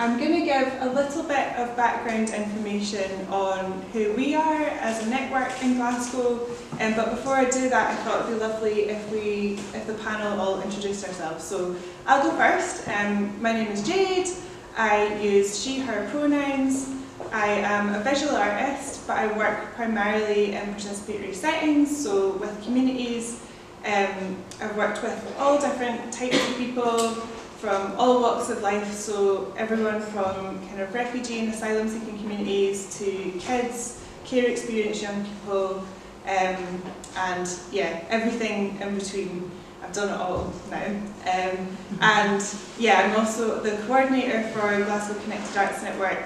I'm going to give a little bit of background information on who we are as a network in Glasgow, um, but before I do that, I thought it'd be lovely if we, if the panel all introduced ourselves. So I'll go first. Um, my name is Jade. I use she, her pronouns. I am a visual artist, but I work primarily in participatory settings, so with communities. Um, I've worked with all different types of people, from all walks of life, so everyone from kind of refugee and asylum seeking communities to kids, care experience young people, um, and yeah, everything in between. I've done it all now. Um, and yeah, I'm also the coordinator for Glasgow Connected Arts Network.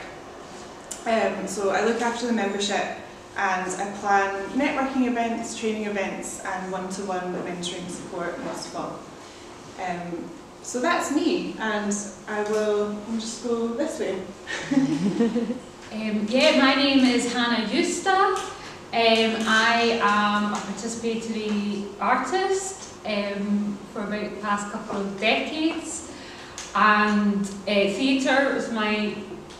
Um, so I look after the membership and I plan networking events, training events, and one-to-one -one mentoring support most all. Um, so that's me, and I will just go this way. um, yeah, my name is Hannah Eusta. Um, I am a participatory artist um, for about the past couple of decades, and uh, theatre was my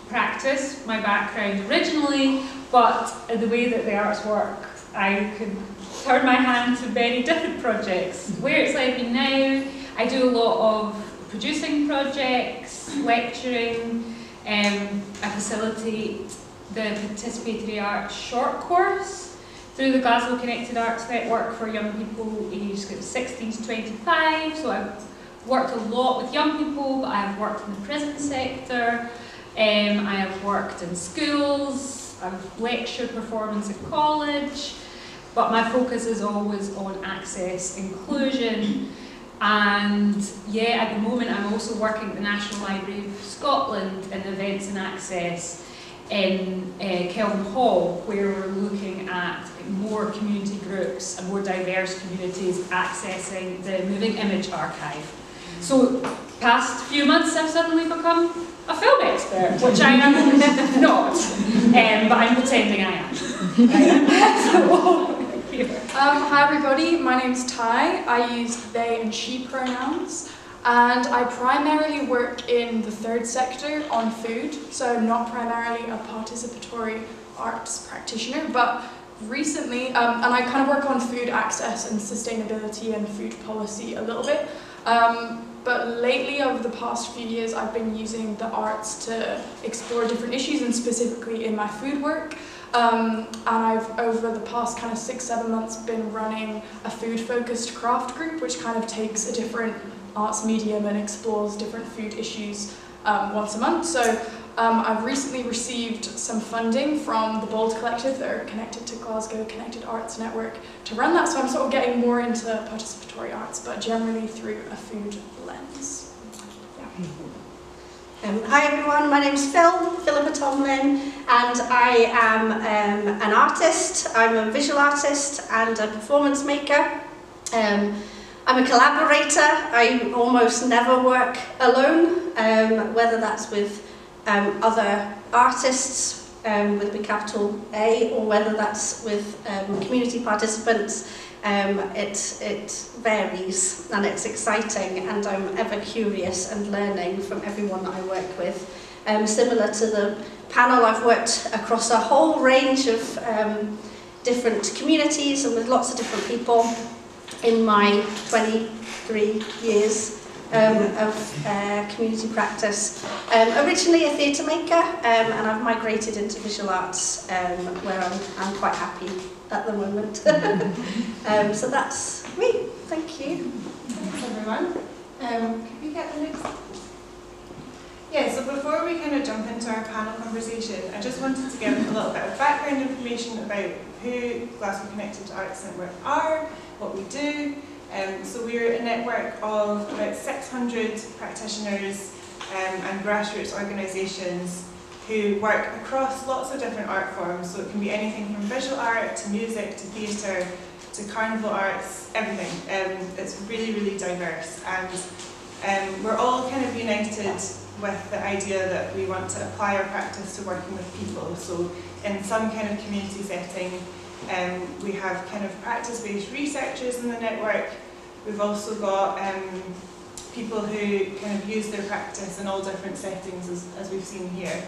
practice, my background originally, but the way that the arts work, I could turn my hand to many different projects. Where it's led me now, I do a lot of producing projects, lecturing, um, I facilitate the Participatory Arts short course through the Glasgow Connected Arts Network for young people aged 16 to 25. So I've worked a lot with young people, but I've worked in the prison sector, um, I have worked in schools, I've lectured performance at college, but my focus is always on access, inclusion, and yeah, at the moment I'm also working at the National Library of Scotland in events and access in uh, Kelvin Hall, where we're looking at more community groups and more diverse communities accessing the Moving Image Archive. So, past few months I've suddenly become a film expert, which I am not, um, but I'm pretending I am. so, um, hi everybody, my name's Ty. I use they and she pronouns and I primarily work in the third sector on food, so not primarily a participatory arts practitioner, but recently, um, and I kind of work on food access and sustainability and food policy a little bit, um, but lately over the past few years I've been using the arts to explore different issues and specifically in my food work. Um, and I've, over the past kind of six, seven months, been running a food-focused craft group, which kind of takes a different arts medium and explores different food issues um, once a month. So um, I've recently received some funding from the Bold Collective that are connected to Glasgow Connected Arts Network to run that. So I'm sort of getting more into participatory arts, but generally through a food lens. Yeah. Um, hi everyone, my name is Phil, Philippa Tomlin, and I am um, an artist, I'm a visual artist and a performance maker. Um, I'm a collaborator, I almost never work alone, um, whether that's with um, other artists um, with a capital A or whether that's with um, community participants um, it, it varies and it's exciting and I'm ever curious and learning from everyone that I work with. Um, similar to the panel, I've worked across a whole range of um, different communities and with lots of different people in my 23 years um, of uh, community practice. Um, originally a theatre maker um, and I've migrated into visual arts um, where I'm, I'm quite happy at the moment. um, so that's me. Thank you. Thanks everyone. Um, can we get the next yeah, so before we kind of jump into our panel conversation, I just wanted to give a little bit of background information about who Glasgow Connected Arts Network are, what we do. Um, so we're a network of about 600 practitioners um, and grassroots organisations who work across lots of different art forms. So it can be anything from visual art to music to theatre to carnival arts, everything. Um, it's really, really diverse. And um, we're all kind of united with the idea that we want to apply our practice to working with people. So in some kind of community setting, um, we have kind of practice-based researchers in the network. We've also got um, people who kind of use their practice in all different settings as, as we've seen here.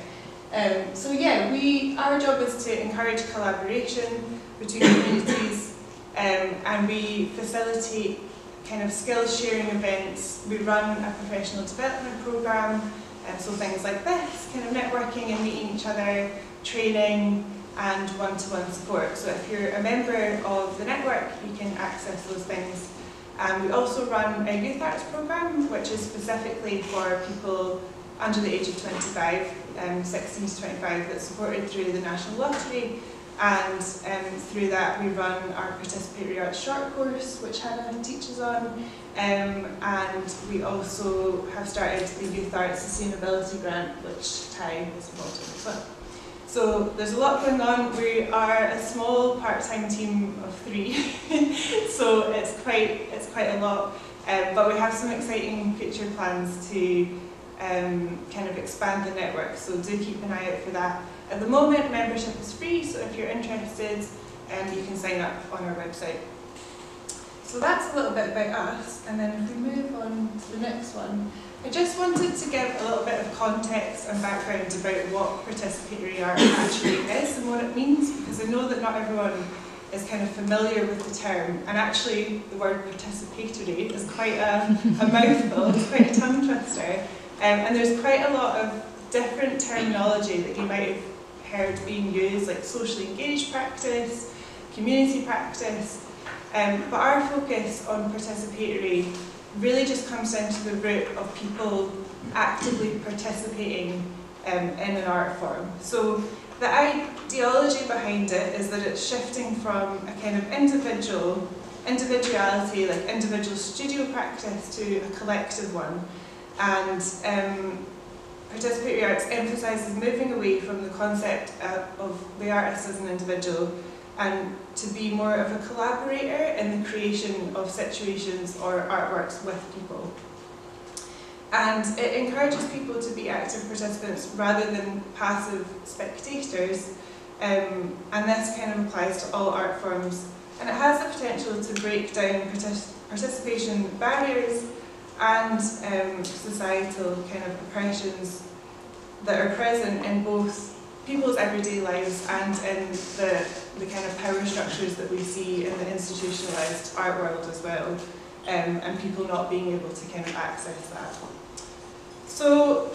Um, so yeah, we our job is to encourage collaboration between communities um, and we facilitate kind of skills sharing events. We run a professional development programme, um, so things like this, kind of networking and meeting each other, training and one-to-one -one support. So if you're a member of the network, you can access those things. Um, we also run a youth arts programme, which is specifically for people under the age of 25, um, 16 to 25, that's supported through the National Lottery. And um, through that, we run our Participatory Arts short course, which Hannah teaches on. Um, and we also have started the Youth Arts Sustainability Grant, which Ty is involved in as well. So there's a lot going on. We are a small part-time team of three, so it's quite it's quite a lot. Um, but we have some exciting future plans to um, kind of expand the network. So do keep an eye out for that. At the moment, membership is free, so if you're interested, um, you can sign up on our website. So that's a little bit about us, and then if we move on to the next one, I just wanted to give a little bit of context and background about what participatory art actually is and what it means, because I know that not everyone is kind of familiar with the term, and actually the word participatory is quite a, a mouthful, quite a tongue twister, um, and there's quite a lot of different terminology that you might have heard being used, like socially engaged practice, community practice, um, but our focus on participatory really just comes down to the root of people actively participating um, in an art form. So the ideology behind it is that it's shifting from a kind of individual, individuality, like individual studio practice to a collective one. And um, participatory arts emphasises moving away from the concept uh, of the artist as an individual and to be more of a collaborator in the creation of situations or artworks with people. And it encourages people to be active participants rather than passive spectators, um, and this kind of applies to all art forms. And it has the potential to break down partic participation barriers and um, societal kind of oppressions that are present in both people's everyday lives and in the, the kind of power structures that we see in the institutionalised art world as well, um, and people not being able to kind of access that. So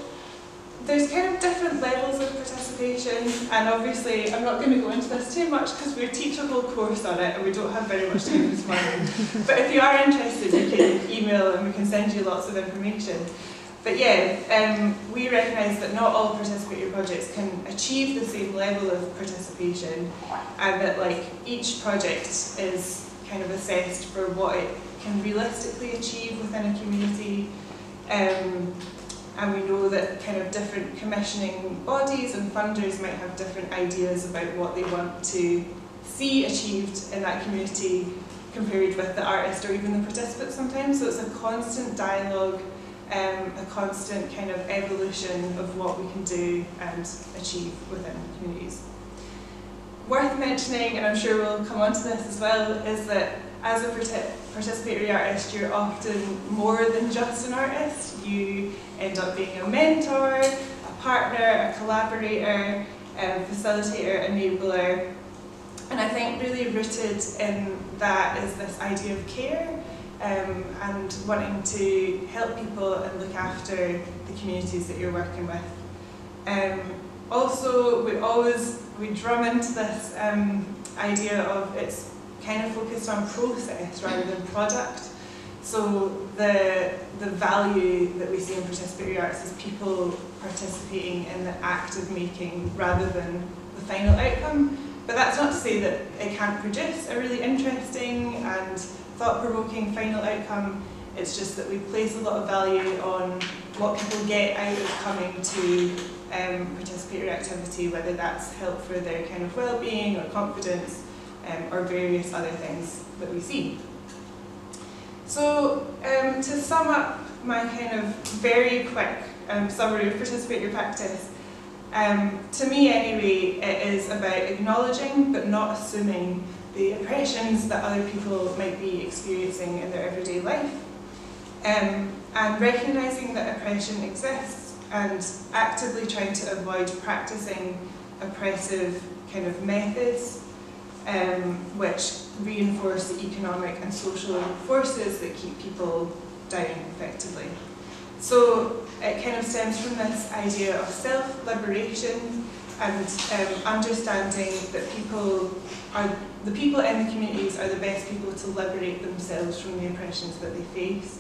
there's kind of different levels of participation, and obviously I'm not going to go into this too much because we're teaching a whole course on it and we don't have very much time this morning. but if you are interested, you can email and we can send you lots of information. But yeah, um, we recognise that not all participatory projects can achieve the same level of participation and that like each project is kind of assessed for what it can realistically achieve within a community. Um, and we know that kind of different commissioning bodies and funders might have different ideas about what they want to see achieved in that community compared with the artist or even the participant sometimes. So it's a constant dialogue um, a constant kind of evolution of what we can do and achieve within communities. Worth mentioning, and I'm sure we'll come on to this as well, is that as a participatory artist, you're often more than just an artist. You end up being a mentor, a partner, a collaborator, a facilitator, enabler. And I think really rooted in that is this idea of care um, and wanting to help people and look after the communities that you're working with. Um, also, we always we drum into this um, idea of it's kind of focused on process rather than product. So the the value that we see in participatory arts is people participating in the act of making rather than the final outcome. But that's not to say that it can't produce a really interesting and thought-provoking final outcome. It's just that we place a lot of value on what people get out of coming to um, participatory activity, whether that's help for their kind of well-being or confidence um, or various other things that we see. So um, to sum up my kind of very quick um, summary of participatory practice, um, to me anyway, it is about acknowledging but not assuming the oppressions that other people might be experiencing in their everyday life. Um, and recognising that oppression exists and actively trying to avoid practicing oppressive kind of methods um, which reinforce the economic and social forces that keep people down effectively. So it kind of stems from this idea of self-liberation and um, understanding that people are the people in the communities are the best people to liberate themselves from the oppressions that they face.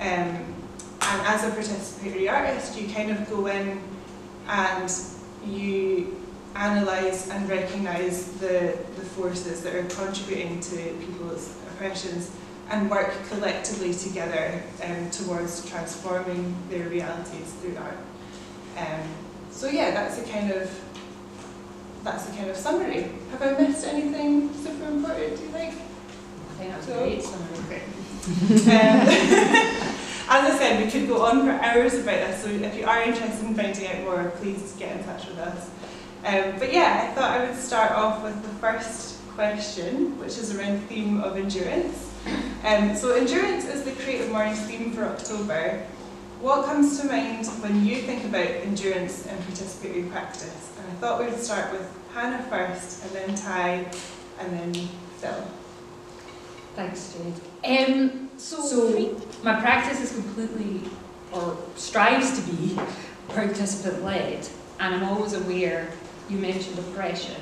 Um, and as a participatory artist, you kind of go in and you analyse and recognise the, the forces that are contributing to people's oppressions and work collectively together um, towards transforming their realities through art. Um, so yeah, that's a kind of that's a kind of summary. Have I missed anything super important? Do you think? I think that's So- great summary. Um, as I said, we could go on for hours about this, so if you are interested in finding out more, please get in touch with us. Um, but yeah, I thought I would start off with the first question, which is around the theme of endurance. Um, so endurance is the Creative Mornings theme for October. What comes to mind when you think about endurance in participatory practice? And I thought we would start with Hannah first, and then Ty, and then Phil. Thanks, Jade. Um, so, So- my practice is completely, or strives to be, participant-led, and I'm always aware, you mentioned oppression,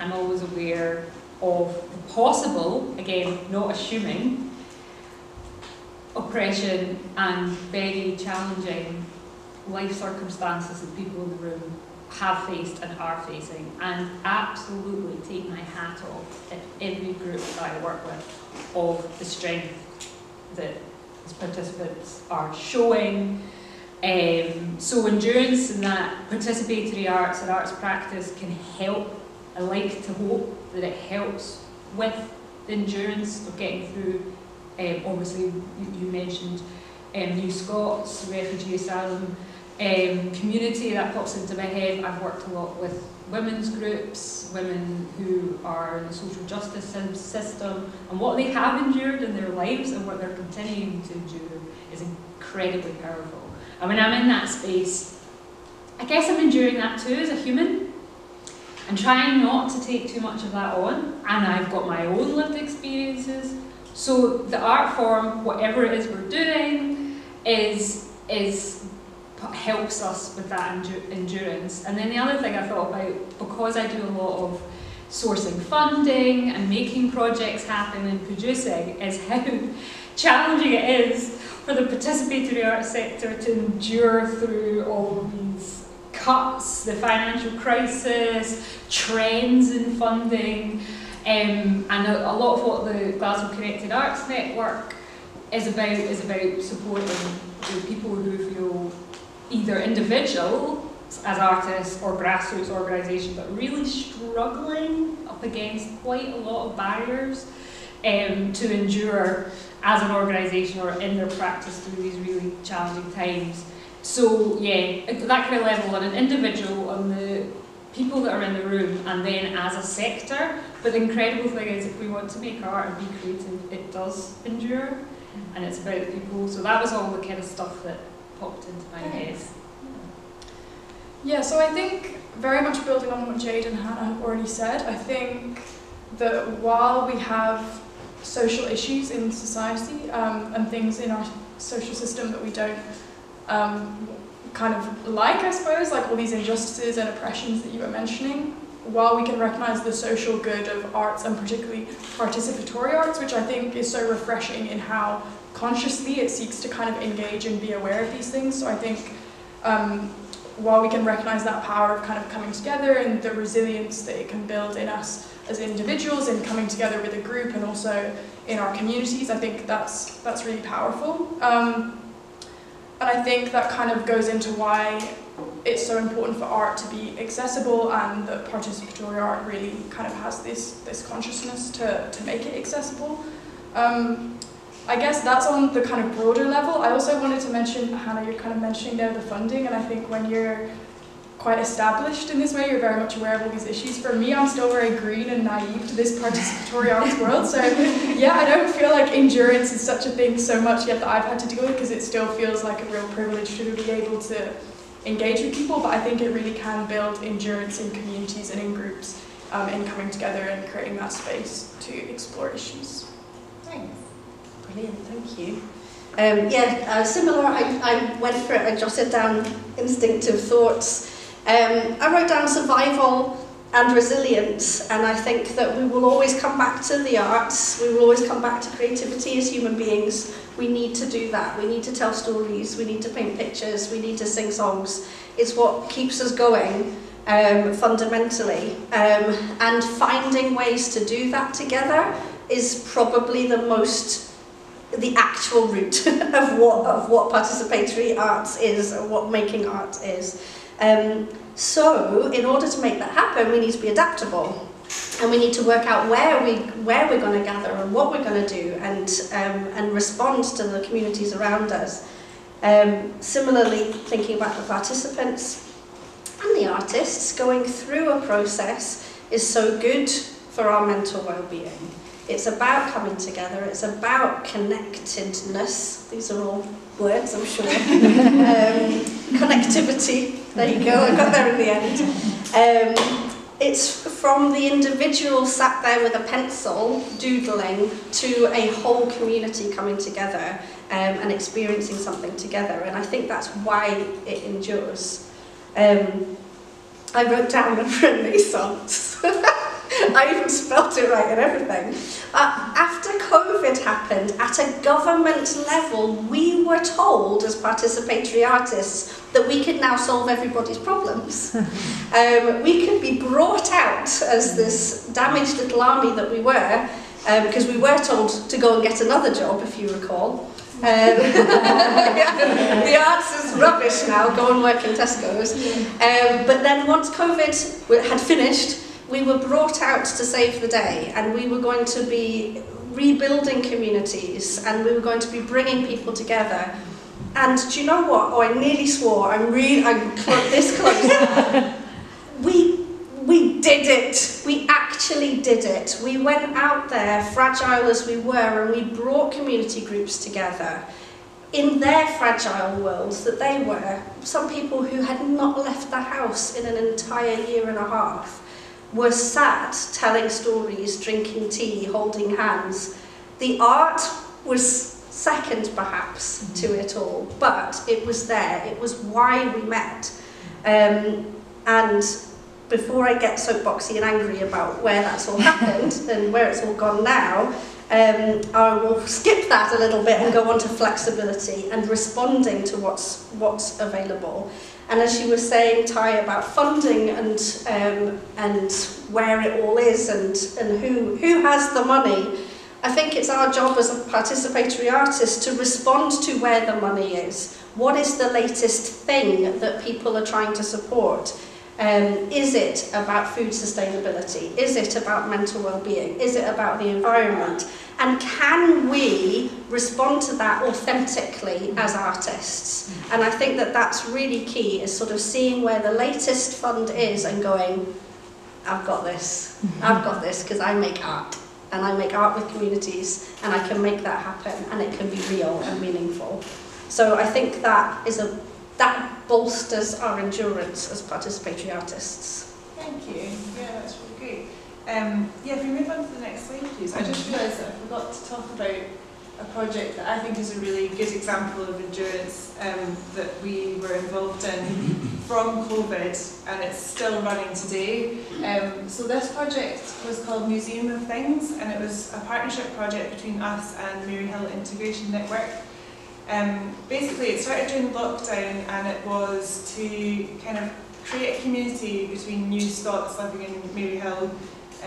I'm always aware of the possible, again, not assuming, oppression and very challenging life circumstances that people in the room have faced and are facing, and absolutely take my hat off at every group that I work with of the strength that these participants are showing. Um, so endurance and that participatory arts and arts practice can help. I like to hope that it helps with the endurance of getting through. Um, obviously, you, mentioned um, New Scots, refugee asylum um, community that pops into my head. I've worked a lot with women's groups, women who are in the social justice system, and what they have endured in their lives and what they're continuing to endure is incredibly powerful. And when I'm in that space, I guess I'm enduring that too as a human and trying not to take too much of that on. And I've got my own lived experiences. So the art form, whatever it is we're doing, is is helps us with that endu- endurance. And then the other thing I thought about, because I do a lot of sourcing funding and making projects happen and producing, is how challenging it is for the participatory art sector to endure through all of these cuts, the financial crisis, trends in funding, um, and a, a lot of what the Glasgow Connected Arts Network is about is about supporting people who feel either individual as artists or grassroots organisations, but really struggling up against quite a lot of barriers um, to endure as an organisation or in their practice through these really challenging times. So yeah, that kind of level on an individual, on the people that are in the room, and then as a sector. But the incredible thing is, if we want to make art and be creative, it does endure, and it's about the people. So that was all the kind of stuff that popped into my head. Yeah, so I think very much building on what Jade and Hannah have already said, I think that while we have social issues in society um, and things in our social system that we don't um, kind of like, I suppose, like all these injustices and oppressions that you were mentioning, while we can recognise the social good of arts and particularly participatory arts, which I think is so refreshing in how consciously it seeks to kind of engage and be aware of these things. So I think um, while we can recognize that power of kind of coming together and the resilience that it can build in us as individuals in coming together with a group and also in our communities, I think that's that's really powerful. Um, and I think that kind of goes into why it's so important for art to be accessible and that participatory art really kind of has this this consciousness to, to make it accessible. Um, I guess that's on the kind of broader level. I also wanted to mention, Hannah, you're kind of mentioning there the funding, and I think when you're quite established in this way. You're very much aware of all these issues. For me, I'm still very green and naive to this participatory arts world. So yeah, I don't feel like endurance is such a thing so much yet that I've had to deal with because it still feels like a real privilege to be able to engage with people. But I think it really can build endurance in communities and in groups um, in coming together and creating that space to explore issues. Thanks. Brilliant, thank you. Um, yeah, uh, similar, I, I went for it, I jotted down instinctive thoughts. Um, I wrote down survival and resilience, and I think that we will always come back to the arts, we will always come back to creativity as human beings. We need to do that, we need to tell stories, we need to paint pictures, we need to sing songs. It's what keeps us going um, fundamentally. Um, and finding ways to do that together is probably the most the actual root of what of what participatory arts is and what making art is. Um, so, in order to make that happen, we need to be adaptable, and we need to work out where we where we're going to gather and what we're going to do, and um, and respond to the communities around us. Um, similarly, thinking about the participants and the artists, going through a process is so good for our mental well-being. It's about coming together, it's about connectedness. These are all words, I'm sure. um, connectivity, there you go, I got there in the end. Um, it's from the individual sat there with a pencil, doodling, to a whole community coming together um, and experiencing something together. And I think that's why it endures. Um, I wrote down a the Renaissance. I even spelt it right and everything. Uh, after COVID happened, at a government level, we were told as participatory artists that we could now solve everybody's problems. um, we could be brought out as this damaged little army that we were, um, because we were told to go and get another job, if you recall. Um, the arts is rubbish now, go and work in Tesco's. Um, but then once COVID had finished, we were brought out to save the day and we were going to be rebuilding communities and we were going to be bringing people together. And do you know what? Oh, I nearly swore. I'm really, I'm this close. we, we did it. We actually did it. We went out there, fragile as we were, and we brought community groups together in their fragile worlds that they were. Some people who had not left the house in an entire year and a half were sat telling stories, drinking tea, holding hands. The art was second perhaps mm -hmm. to it all, but it was there. It was why we met. Um, and before I get soapboxy and angry about where that's all happened and where it's all gone now, um, I will skip that a little bit and go on to flexibility and responding to what's, what's available. And as you were saying, Ty, about funding and um, and where it all is and, and who who has the money, I think it's our job as a participatory artist to respond to where the money is. What is the latest thing that people are trying to support? Um, is it about food sustainability? Is it about mental well-being? Is it about the environment? And can we respond to that authentically as artists? And I think that that's really key, is sort of seeing where the latest fund is and going, I've got this, I've got this, because I make art. And I make art with communities, and I can make that happen, and it can be real and meaningful. So I think that is a that bolsters our endurance as participatory artists. Thank you. Yeah, that's really great. Um, yeah, if we move on to the next slide, please. I just realised that I forgot to talk about a project that I think is a really good example of endurance um, that we were involved in from COVID and it's still running today. Um, so this project was called Museum of Things and it was a partnership project between us and Maryhill Integration Network. Um, basically it started during lockdown and it was to kind of create a community between new Scots living in Maryhill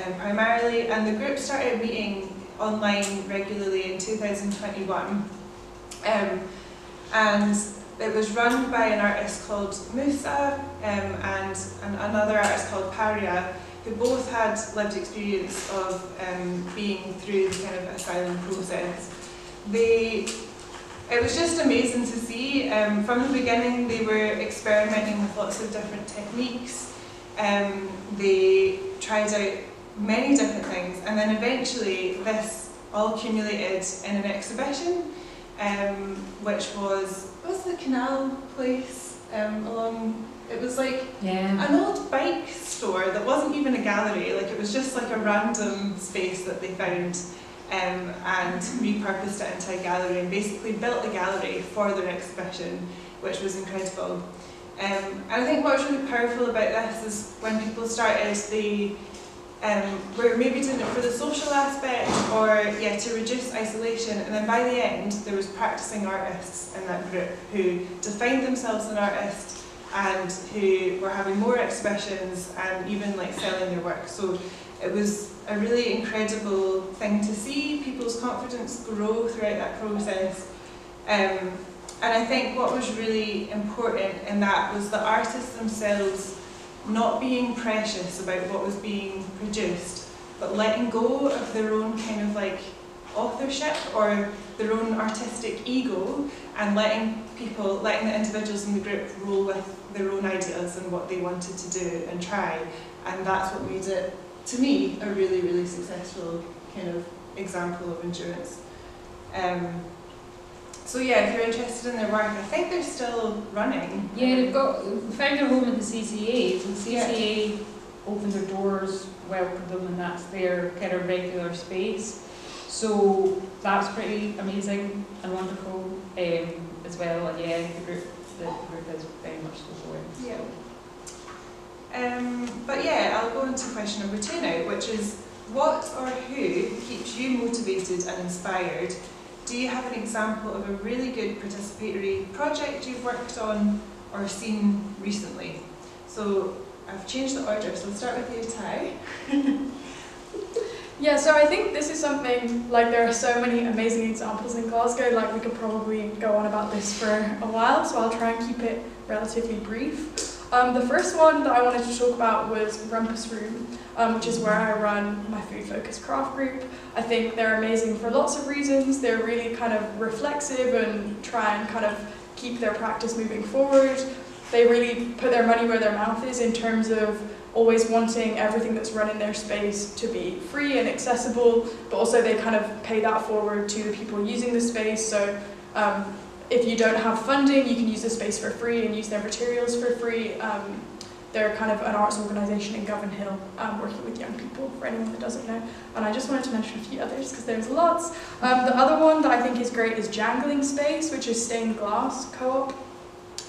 um, primarily, and the group started meeting online regularly in 2021. Um, and it was run by an artist called Musa um, and, another artist called Paria, who both had lived experience of um, being through the kind of asylum process. They it was just amazing to see. Um, from the beginning, they were experimenting with lots of different techniques. Um, they tried out many different things, and then eventually this all accumulated in an exhibition, um, which was was the canal place um, along. It was like Yeah. an old bike store that wasn't even a gallery, like it was just like a random space that they found um, and repurposed it into a gallery and basically built a gallery for their exhibition, which was incredible. Um, and I think what's really powerful about this is when people started, they um, were maybe doing it for the social aspect or yeah to reduce isolation. And then by the end, there was practicing artists in that group who defined themselves as an artist and who were having more exhibitions and even like selling their work. So it was a really incredible thing to see people's confidence grow throughout that process. Um, and I think what was really important in that was the artists themselves not being precious about what was being produced, but letting go of their own kind of like authorship or their own artistic ego and letting people, letting the individuals in the group roll with their own ideas and what they wanted to do and try. And that's what made it, to me, a really, really successful kind of example of endurance. Um, so yeah, if you're interested in their work, I think they're still running. Yeah, they've got found their home at the CCA. So the Yeah. CCA opened their doors, welcomed them, and that's their kind of regular space. So that's pretty amazing and wonderful um, as well. And yeah, the group, the group is very much still going. Yeah. Um, but yeah, I'll go on to question number two now, which is what or who keeps you motivated and inspired? Do you have an example of a really good participatory project you've worked on or seen recently? So I've changed the order, so I'll start with you, Ty. Yeah, so I think this is something, like there are so many amazing examples in Glasgow, like we could probably go on about this for a while, so I'll try and keep it relatively brief. Um, the first one that I wanted to talk about was Rumpus Room, um, which is where I run my food focused craft group. I think they're amazing for lots of reasons. They're really kind of reflexive and try and kind of keep their practice moving forward. They really put their money where their mouth is in terms of always wanting everything that's run in their space to be free and accessible, but also they kind of pay that forward to the people using the space. So um, if you don't have funding, you can use the space for free and use their materials for free. Um, they're kind of an arts organisation in Govanhill, um, working with young people, for anyone that doesn't know. And I just wanted to mention a few others because there's lots. Um, the other one that I think is great is Jangling Space, which is stained glass co-op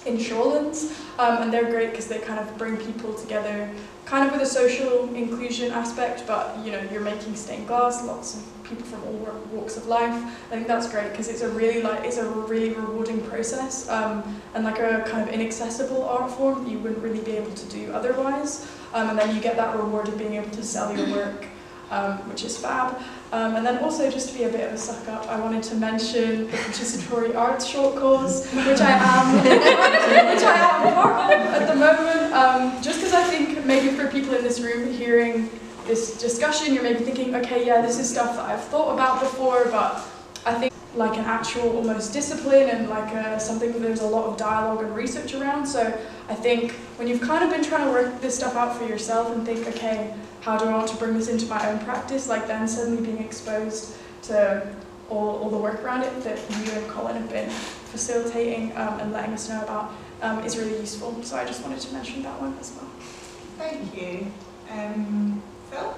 in Shawlands. Um, and they're great because they kind of bring people together, kind of with a social inclusion aspect, but you know, you're making stained glass, lots of people from all walks of life. I think that's great because it's a really like it's a really rewarding process um, and like a kind of inaccessible art form you wouldn't really be able to do otherwise. Um, and then you get that reward of being able to sell your work, um, which is fab. Um, and then also just to be a bit of a suck up, I wanted to mention the participatory arts short course, which I am, which I am of at the moment. Um, just because I think maybe for people in this room hearing this discussion, you're maybe thinking, okay, yeah, this is stuff that I've thought about before, but I think like an actual almost discipline and like a, something that there's a lot of dialogue and research around. So I think when you've kind of been trying to work this stuff out for yourself and think, okay, how do I want to bring this into my own practice? Like then suddenly being exposed to all, all the work around it that you and Colin have been facilitating um, and letting us know about um, is really useful. So I just wanted to mention that one as well. Thank you. Um, Phil?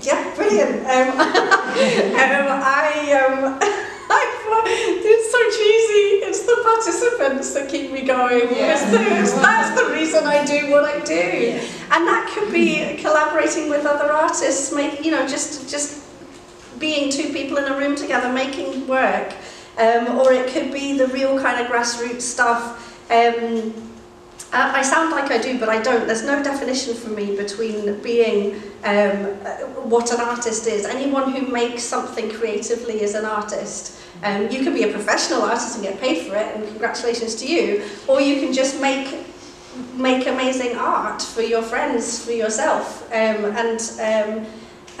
Yeah, brilliant. Um, um, I, um, it's so cheesy. It's the participants that keep me going. Yeah. It's the, it's, that's the reason I do what I do. And that could be collaborating with other artists, make you know, just just being two people in a room together making work, um, or it could be the real kind of grassroots stuff. Um, I I sound like I do, but I don't. There's no definition for me between being um, uh, what an artist is. Anyone who makes something creatively is an artist. Um, you can be a professional artist and get paid for it, and congratulations to you. Or you can just make make amazing art for your friends, for yourself, um, and um,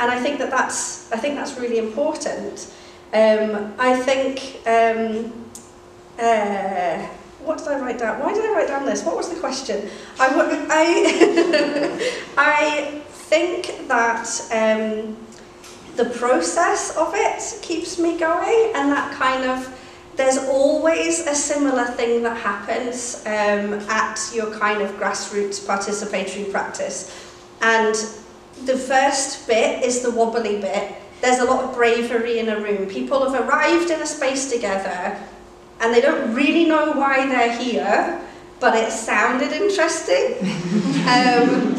and I think that that's I think that's really important. Um, I think, um, uh, what did I write down? Why did I write down this? What was the question? I, I, I think that um, the process of it keeps me going and that kind of there's always a similar thing that happens um, at your kind of grassroots participatory practice and the first bit is the wobbly bit there's a lot of bravery in a room people have arrived in a space together and they don't really know why they're here but it sounded interesting um,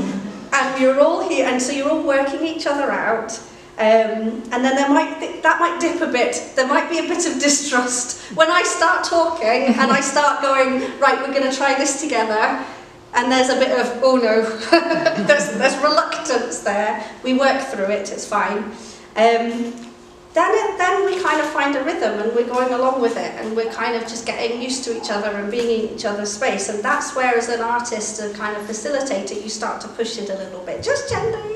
and you're all here and so you're all working each other out Um, and then there might that might dip a bit. There might be a bit of distrust when I start talking and I start going right. We're going to try this together, and there's a bit of oh no. there's there's reluctance there. We work through it. It's fine. Um, then then we kind of find a rhythm and we're going along with it and we're kind of just getting used to each other and being in each other's space and that's where as an artist and kind of facilitator you start to push it a little bit just gently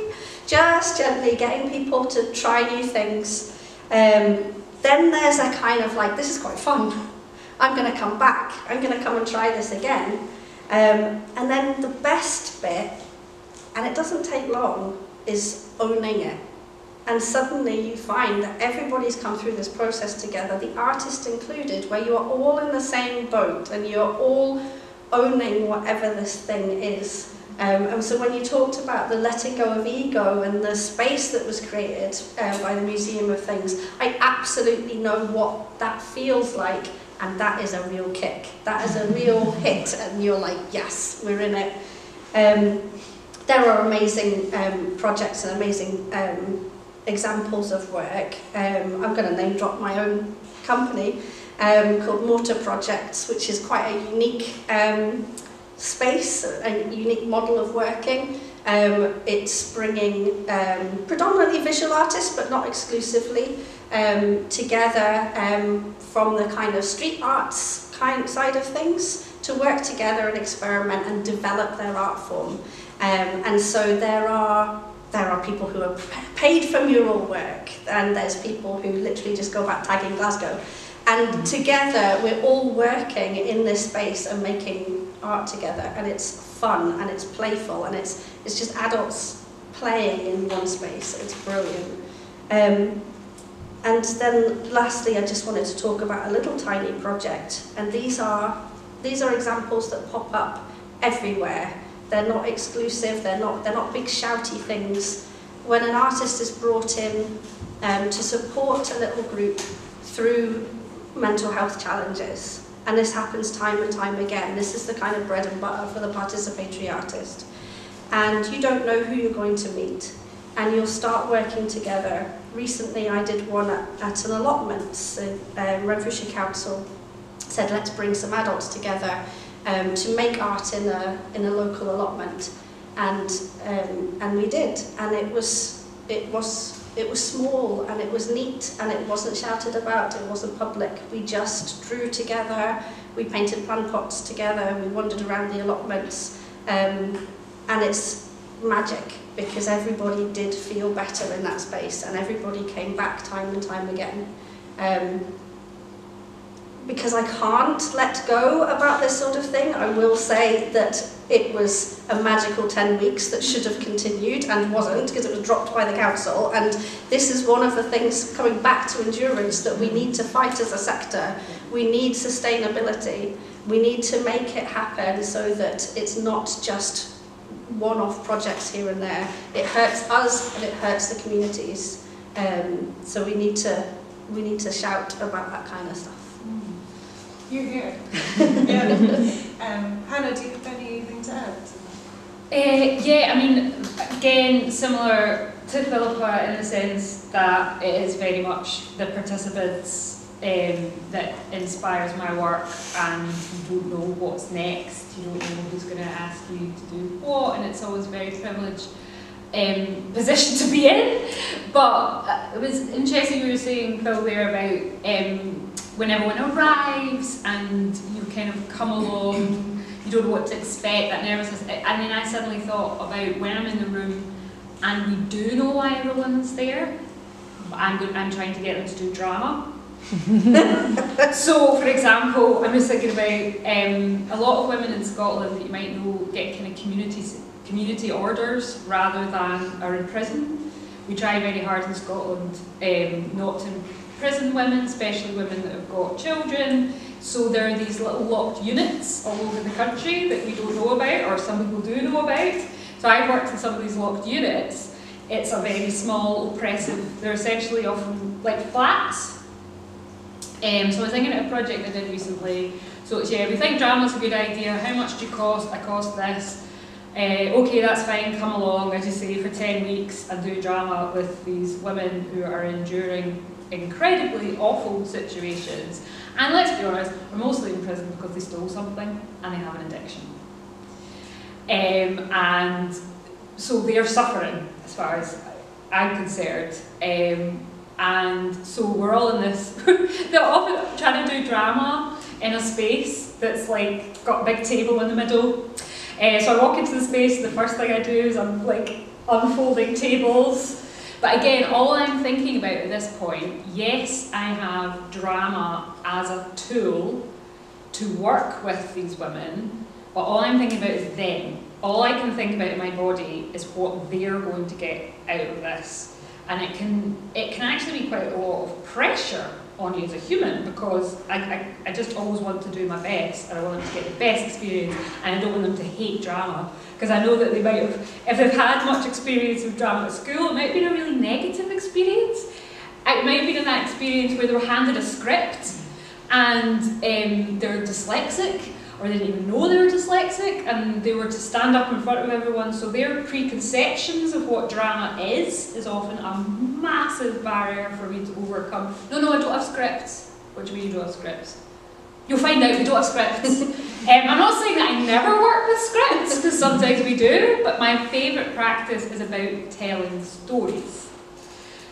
just gently getting people to try new things. Um, then there's a kind of like, this is quite fun. I'm going to come back. I'm going to come and try this again. Um, and then the best bit, and it doesn't take long, is owning it. And suddenly you find that everybody's come through this process together, the artist included, where you are all in the same boat and you're all owning whatever this thing is. Um, and so when you talked about the letting go of ego and the space that was created uh, by the Museum of Things, I absolutely know what that feels like and that is a real kick. That is a real hit and you're like, yes, we're in it. Um, there are amazing um, projects and amazing um, examples of work. Um, I'm going to name drop my own company um, called Mortar Projects, which is quite a unique um, space, a unique model of working. Um, it's bringing um, predominantly visual artists, but not exclusively, um, together um, from the kind of street arts kind side of things to work together and experiment and develop their art form. Um, and so there are there are people who are paid for mural work, and there's people who literally just go back tagging Glasgow. And together, we're all working in this space and making art together and it's fun and it's playful and it's, it's just adults playing in one space. It's brilliant. Um, and then lastly, I just wanted to talk about a little tiny project. And these are, these are examples that pop up everywhere. They're not exclusive, they're not, they're not big shouty things. When an artist is brought in um, to support a little group through mental health challenges, and this happens time and time again. This is the kind of bread and butter for the participatory artist. And you don't know who you're going to meet. And you'll start working together. Recently I did one at, at an allotment. So, um, Renfrewshire Council said let's bring some adults together um, to make art in a, in a local allotment. And, um, and we did. And it was, it, was, it was small and it was neat and it wasn't shouted about, it wasn't public. We just drew together, we painted plant pots together, we wandered around the allotments. Um, and it's magic because everybody did feel better in that space and everybody came back time and time again. Um, because I can't let go about this sort of thing, I will say that it was a magical 10 weeks that should have continued and wasn't because it was dropped by the council. And this is one of the things coming back to endurance that we need to fight as a sector. We need sustainability. We need to make it happen so that it's not just one-off projects here and there. It hurts us and it hurts the communities. Um, so we need to we need to shout about that kind of stuff. You're here. yeah. Um, Hannah, do you have anything to add? Uh, yeah, I mean, again, similar to Philippa in the sense that it is very much the participants um, that inspires my work and you don't know what's next, you don't know who's going to ask you to do what and it's always a very privileged um, position to be in. But uh, it was interesting you were saying, Phil, there about um, when everyone arrives and you kind of come along, you don't know what to expect, that nervousness. And then I suddenly thought about when I'm in the room and we do know why everyone's there, I'm, go- I'm trying to get them to do drama. so, for example, I'm just thinking about um, a lot of women in Scotland that you might know get kind of community community orders rather than are in prison. We try very hard in Scotland um, not to imprison women, especially women that have got children. So there are these little locked units all over the country that we don't know about, or some people do know about. So I've worked in some of these locked units. It's a very small, oppressive. They're essentially often like flats um, so I was thinking of a project I did recently. So yeah, we think drama's a good idea. How much do you cost? I cost this. Uh, okay, that's fine, come along, as you say, for 10 weeks and do drama with these women who are enduring incredibly awful situations. And let's be honest, are mostly in prison because they stole something and they have an addiction. Um, and so they're suffering, as far as I'm concerned. Um, and so we're all in this, they're often trying to do drama in a space that's like got a big table in the middle. Uh, so I walk into the space, the first thing I do is I'm like unfolding tables. But again, all I'm thinking about at this point, yes, I have drama as a tool to work with these women, but all I'm thinking about is them. All I can think about in my body is what they're going to get out of this and it can it can actually be quite a lot of pressure on you as a human because I, I, I just always want to do my best. And I want them to get the best experience and I don't want them to hate drama. Because I know that they might have, if they've had much experience with drama at school, it might have been a really negative experience. It might have been an experience where they were handed a script and um, they're dyslexic or they didn't even know they were dyslexic and they were to stand up in front of everyone. So their preconceptions of what drama is is often a massive barrier for me to overcome. No, no, I don't have scripts. What do you mean you don't have scripts? You'll find out we don't have scripts. um, I'm not saying that I never work with scripts, because sometimes we do, but my favourite practice is about telling stories.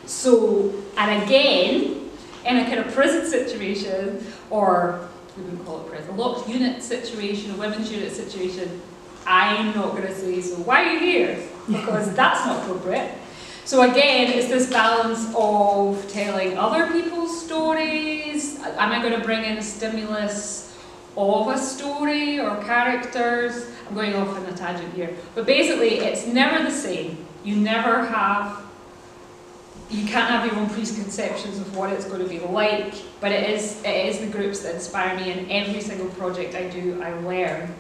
So, and again, in a kind of prison situation, or we wouldn't call it prison, a locked unit situation, a women's unit situation, I'm not going to say, so why are you here? Because that's not appropriate. So again, it's this balance of telling other people's stories. Am I going to bring in stimulus of a story or characters? I'm going off on a tangent here. But basically, it's never the same. You never have you can't have your own preconceptions of what it's going to be like, but it is it is the groups that inspire me, and every single project I do, I learn.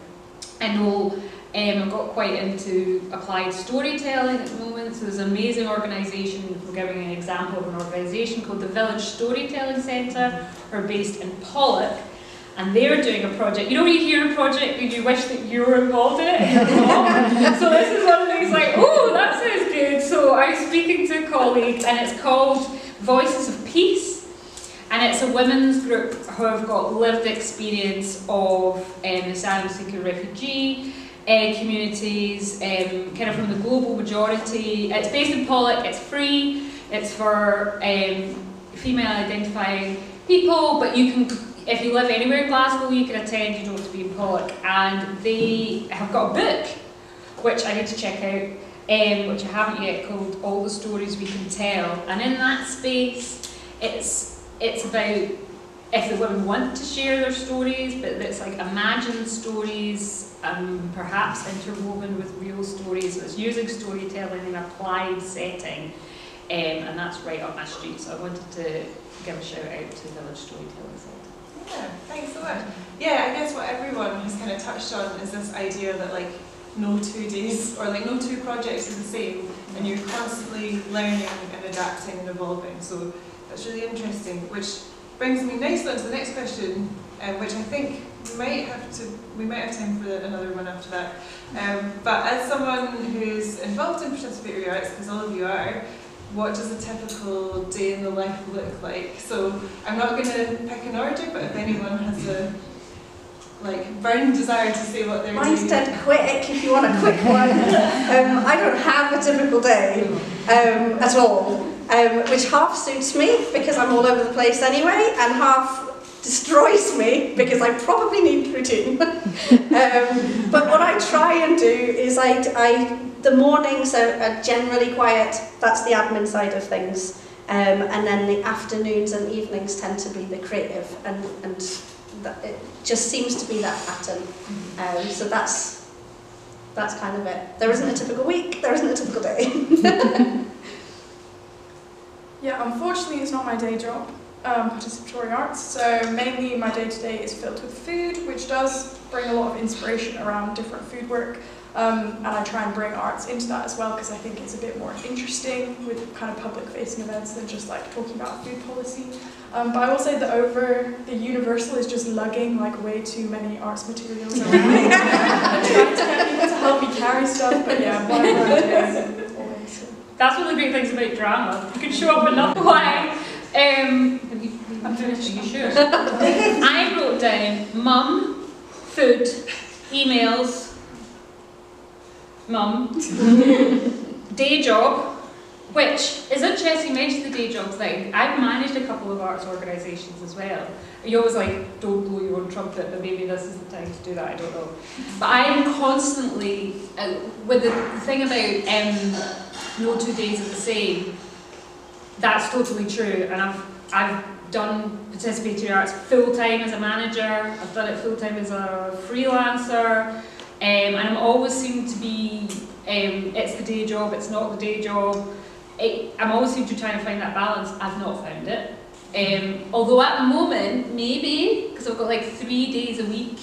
I know um, I've got quite into applied storytelling at the moment, so there's an amazing organisation, we're giving an example of an organisation called the Village Storytelling Centre, who are based in Pollok, and they're doing a project. You know when you hear a project and you wish that you were involved in it so this is one of the things like, oh. So I was speaking to colleagues and it's called Voices of Peace. And it's a women's group who have got lived experience of um, asylum seeker refugee uh, communities, um, kind of from the global majority. It's based in Pollok, it's free, it's for um, female identifying people, but you can if you live anywhere in Glasgow, you can attend, you don't have to be in Pollok. And they have got a book, which I need to check out, um, which I haven't yet, called All the Stories We Can Tell. And in that space, it's, it's about if the women want to share their stories, but it's like imagined stories, um, perhaps interwoven with real stories. So it's using storytelling in an applied setting, um, and that's right up my street. So I wanted to give a shout out to Village Storytelling Centre. Yeah, thanks so much. Yeah, I guess what everyone has kind of touched on is this idea that like no two days or like no two projects are the same and you're constantly learning and adapting and evolving. So that's really interesting, which brings me nicely on to the next question, um, which I think we might have to we might have time for another one after that. Um, but as someone who's involved in participatory arts, because all of you are, what does a typical day in the life look like? So I'm not going to pick an order, but if anyone has a like burning desire to see what they're Mine's doing. dead quick if you want a quick one. um, I don't have a typical day um, at all, um, which half suits me because I'm all over the place anyway, and half destroys me because I probably need routine. um, but what I try and do is I, I the mornings are, are generally quiet. That's the admin side of things. Um, and then the afternoons and evenings tend to be the creative, and, and that, it just seems to be that pattern. Um, so that's that's kind of it. There isn't a typical week, there isn't a typical day. Yeah, unfortunately, it's not my day job, um, participatory arts. So mainly my day to day is filled with food, which does bring a lot of inspiration around different food work. Um, and I try and bring arts into that as well because I think it's a bit more interesting with kind of public facing events than just like talking about food policy. Um, but I will say that over the Universal is just lugging like way too many arts materials around. I'm trying to get people to help me carry stuff, but yeah, whatever I'm doing, always. That's one of the great things about drama. You can show up and not why. Um, I'm finished. Are you sure? I wrote down mum, food, emails, mum, day job, which is interesting. You mentioned the day job thing. I've managed a couple of arts organisations as well. You always like don't blow your own trumpet, but maybe this is the time to do that. I don't know. But I'm constantly uh, with the, thing about. Um, no two days are the same. That's totally true, and I've I've done participatory arts full time as a manager. I've done it full time as a freelancer, and I'm always seem to be. Um, it's the day job. It's not the day job. It, I'm always seem to try and find that balance. I've not found it. Um, although at the moment, maybe because I've got like three days a week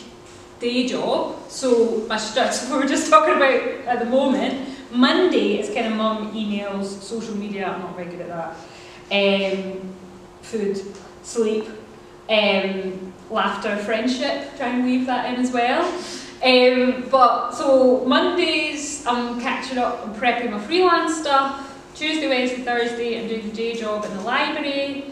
day job. So my structure we were just talking about at the moment Monday is kind of mum, emails, social media, I'm not very good at that. Um, food, sleep, um, laughter, friendship, try and weave that in as well. Um, but so Mondays, I'm catching up and prepping my freelance stuff. Tuesday, Wednesday, Thursday, I'm doing the day job in the library.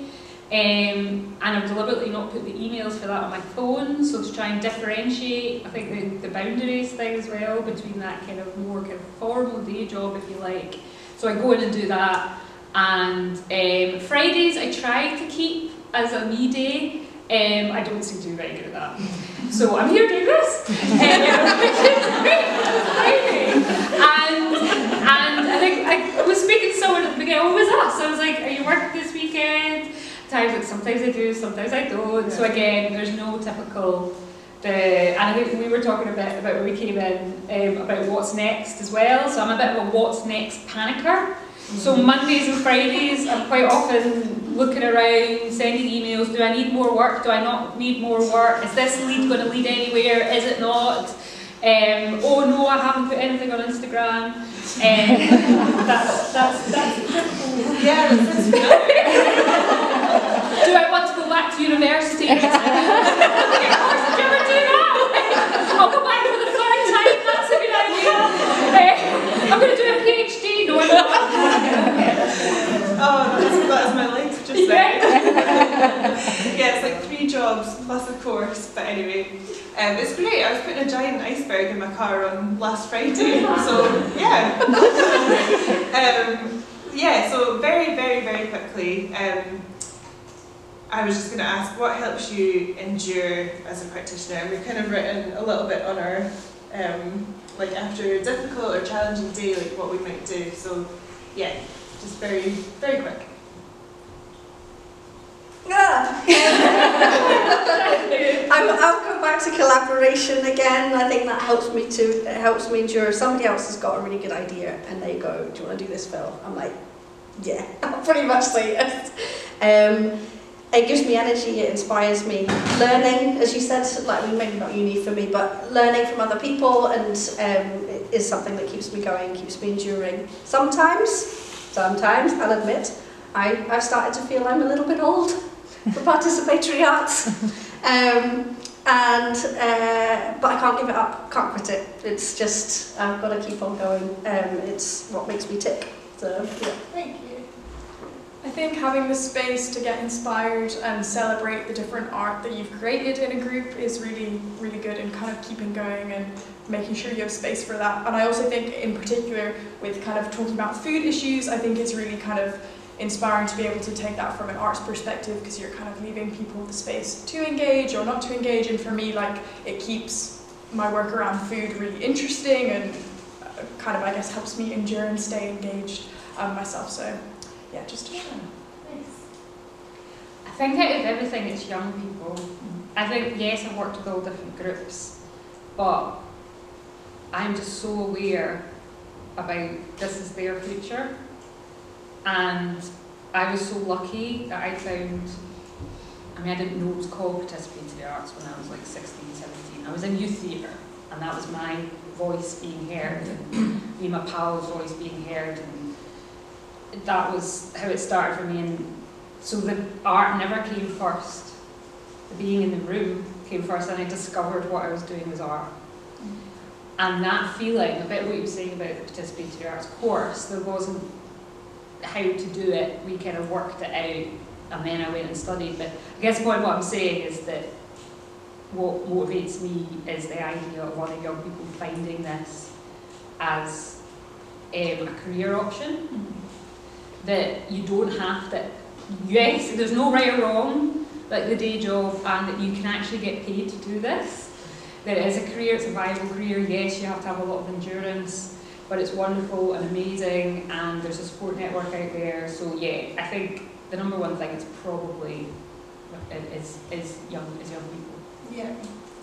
Um, and I've deliberately not put the emails for that on my phone, so to try and differentiate, I think the, the boundaries thing as well between that kind of more kind of formal day job, if you like. So I go in and do that. And um, Fridays I try to keep as a me day. Um, I don't seem to be very good at that. So I'm here doing this. um, And, and I think I was speaking to someone at the beginning, oh, it was us. I was like, are you working this weekend? times like sometimes I do, sometimes I don't. So again, there's no typical. The, and I think we were talking a bit about when we came in um, about what's next as well. So I'm a bit of a what's next panicker. So. Mondays and Fridays, I'm quite often looking around, sending emails. Do I need more work? Do I not need more work? Is this lead going to lead anywhere? Is it not? Um, oh no, I haven't put anything on Instagram. Um, that's that's that's yeah. That's do I want to go back to university? of course, did you ever do that? I'll go back for the third time, that's a good idea. Uh, I'm going to do a PhD. No, I'm not. oh, that's, that's my life just there. yeah, it's like three jobs plus a course, but anyway. Um, it's great. I was putting a giant iceberg in my car on last Friday, so yeah. um, yeah, so very, very, very quickly, um, I was just going to ask, what helps you endure as a practitioner? We've kind of written a little bit on our, um, like after a difficult or challenging day, like what we might do. So, yeah, just very, very quick. Yeah. I'm, I'll go back to collaboration again. I think that helps me to it helps me endure. Somebody else has got a really good idea, and they go, "Do you want to do this, Phil?" I'm like, "Yeah," I'll pretty much say yes. Um, it gives me energy, it inspires me. Learning, as you said, like maybe not uni for me, but learning from other people and um, is something that keeps me going, keeps me enduring. Sometimes, sometimes, I'll admit, I, I've started to feel I'm a little bit old for participatory arts. Um, and uh, but I can't give it up, can't quit it. It's just I've got to keep on going. Um, it's what makes me tick. So yeah. Thank you. I think having the space to get inspired and celebrate the different art that you've created in a group is really, really good and kind of keeping going and making sure you have space for that. And I also think in particular with kind of talking about food issues, I think it's really kind of inspiring to be able to take that from an arts perspective because you're kind of leaving people the space to engage or not to engage. And for me, like it keeps my work around food really interesting and uh, kind of, I guess, helps me endure and stay engaged um, myself. So yeah, just share. I think out of everything, it's young people. Mm. I think, yes, I've worked with all different groups, but I'm just so aware about this is their future. And I was so lucky that I found, I mean, I didn't know it was called participatory arts when I was like 16, 17. I was in youth theatre, and that was my voice being heard, and me and my pal's voice being heard, and that was how it started for me. And so the art never came first. The being in the room came first, and I discovered what I was doing was art. And that feeling, a bit what you were saying about the participatory arts course, there wasn't how to do it. We kind of worked it out, and then I went and studied. But I guess what, what I'm saying is that what motivates me is the idea of of young people finding this as um, a career option. That you don't have to, yes, there's no right or wrong, like the day job, and that you can actually get paid to do this. That it is a career, it's a viable career. Yes, you have to have a lot of endurance, but it's wonderful and amazing, and there's a support network out there. So yeah, I think the number one thing is probably is is young is young people. Yeah,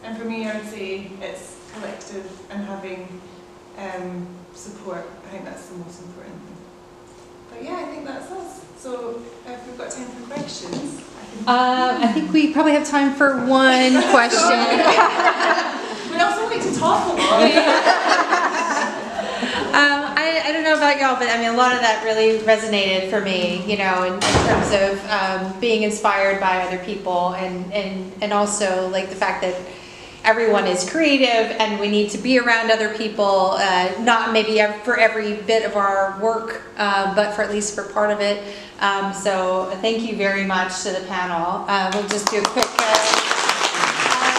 and for me, I would say it's collective and having um, support. I think that's the most important yeah, I think that's us. So if we've got time for questions, I. Uh, I think we probably have time for one question. we also like to talk a lot. Um, I, I don't know about y'all, but I mean, a lot of that really resonated for me, you know, in, in terms of um, being inspired by other people and, and, and also like the fact that everyone is creative and we need to be around other people, uh, not maybe for every bit of our work, uh, but for at least for part of it. Um, so thank you very much to the panel. Uh, we'll just do a quick. Uh, um,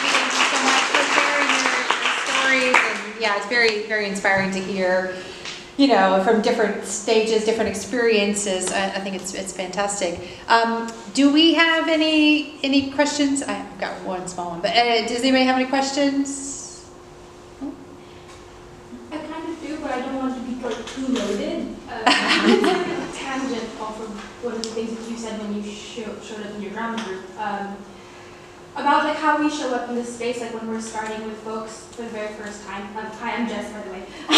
thank you, so much for sharing your, stories. And yeah, it's very, very inspiring to hear, you know, from different stages, different experiences. I, I think it's it's fantastic. Um, do we have any any questions? I've got one small one, but uh, does anybody have any questions? I kind of do, but I don't want to be like too loaded. Uh, a tangent off of one of the things that you said when you show, showed up in your drama group um, about like how we show up in this space, like when we're starting with folks for the very first time. Um, hi, I'm Jess, by the way.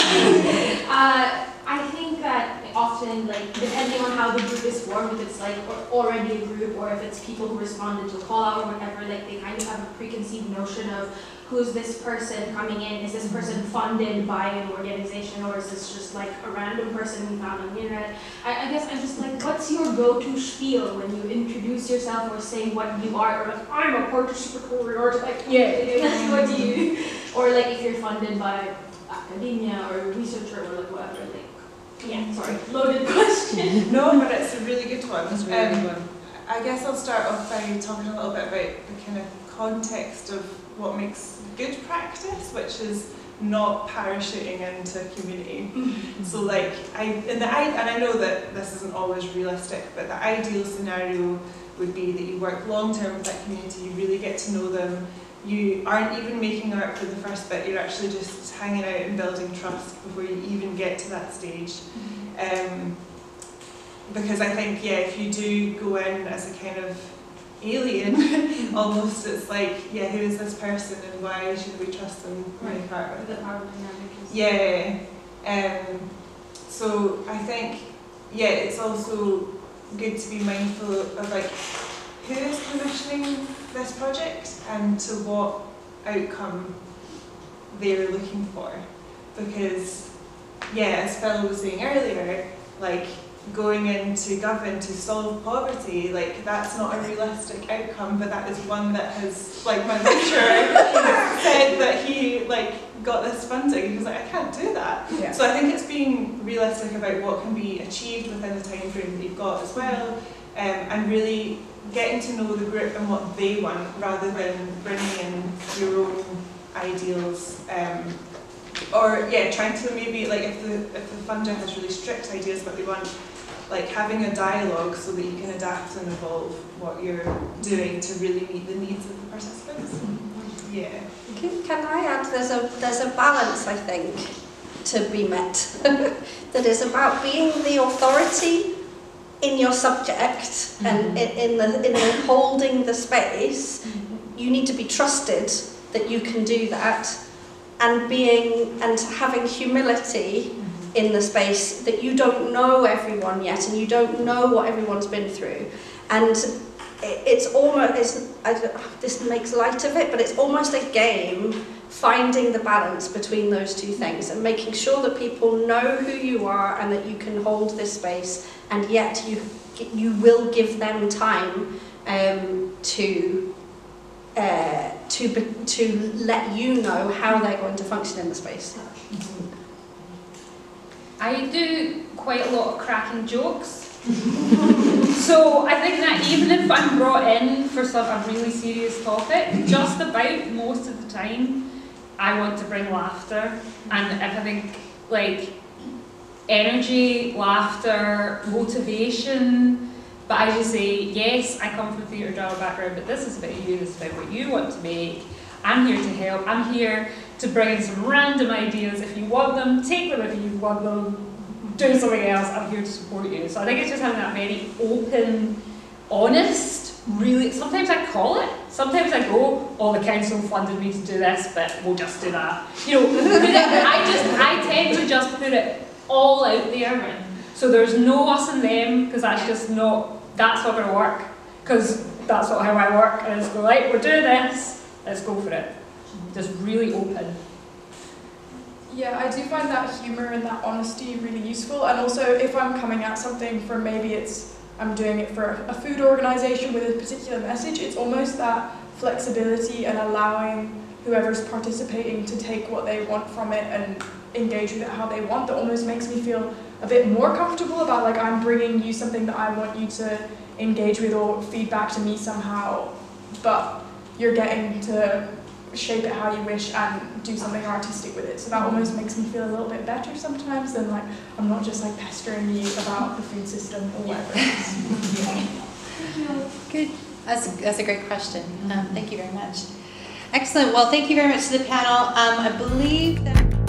uh, I think that often, like depending on how the group is formed, if it's like al- already a group or if it's people who responded to a call out or whatever, like they kind of have a preconceived notion of who's this person coming in? Is this person funded by an organization or is this just like a random person we found on the internet? I, I guess I'm just like, what's your go-to spiel when you introduce yourself or say what you are? Or like, I'm a participatory artist, like, yeah, what do you? Or like if you're funded by academia or a researcher or like whatever, like, yeah, sorry, loaded question. no, but it's a really good one. That's a really Um, good one. I guess I'll start off by talking a little bit about the kind of context of what makes good practice, which is not parachuting into a community. So like I and the I and I know that this isn't always realistic, but the ideal scenario would be that you work long term with that community, you really get to know them. You aren't even making art for the first bit, you're actually just hanging out and building trust before you even get to that stage. Um, because I think, yeah, if you do go in as a kind of alien, almost, it's like, yeah, who is this person and why should we trust them Right. part of The it? power dynamic is. Yeah. Um, so I think, yeah, it's also good to be mindful of like who is commissioning this project and to what outcome they're looking for. Because, yeah, as Phil was saying earlier, like going into Govan to solve poverty, like that's not a realistic outcome, but that is one that has, like my lecturer said that he like got this funding. He was like, I can't do that. Yeah. So I think it's being realistic about what can be achieved within the time frame that you've got as well, um, and really getting to know the group and what they want rather than bringing in your own ideals. Um, or yeah, trying to maybe like if the if the funder has really strict ideas what they want, like having a dialogue so that you can adapt and evolve what you're doing to really meet the needs of the participants. Mm-hmm. Yeah. Can, can I add, there's a, there's a balance, I think, to be met. That is about being the authority in your subject and mm-hmm. in, in the in the holding the space, mm-hmm. you need to be trusted that you can do that, and being and having humility in the space that you don't know everyone yet and you don't know what everyone's been through, and it's almost it's, this makes light of it, but it's almost a game finding the balance between those two things and making sure that people know who you are and that you can hold this space and yet you you will give them time um, to uh, to to let you know how they're going to function in the space. I do quite a lot of cracking jokes. so I think that even if I'm brought in for some a really serious topic, just about most of the time, I want to bring laughter. And if I think like energy, laughter, motivation, but as you say, yes, I come from a theatre drama background, but this is about you, this is about what you want to make. I'm here to help. I'm here to bring in some random ideas. If you want them, take them. If you want them, do something else. I'm here to support you. So I think it's just having that very open, honest, really. Sometimes I call it. Sometimes I go, oh, the council funded me to do this, but we'll just do that. You know, I just, I tend to just put it all out there. So there's no us and them, because that's just not, that's not going to work. Because that's not how I work. And it's right, we're doing this, let's go for it. Just really open. Yeah, I do find that humour and that honesty really useful. And also, if I'm coming at something from maybe it's I'm doing it for a food organisation with a particular message, it's almost that flexibility and allowing whoever's participating to take what they want from it and engage with it how they want that almost makes me feel a bit more comfortable about like I'm bringing you something that I want you to engage with or feedback to me somehow, but you're getting to shape it how you wish and do something artistic with it. So that almost makes me feel a little bit better sometimes than like I'm not just like pestering you about the food system or whatever. Good. That's, that's a great question. Um, thank you very much. Excellent. Well, thank you very much to the panel. Um, I believe that.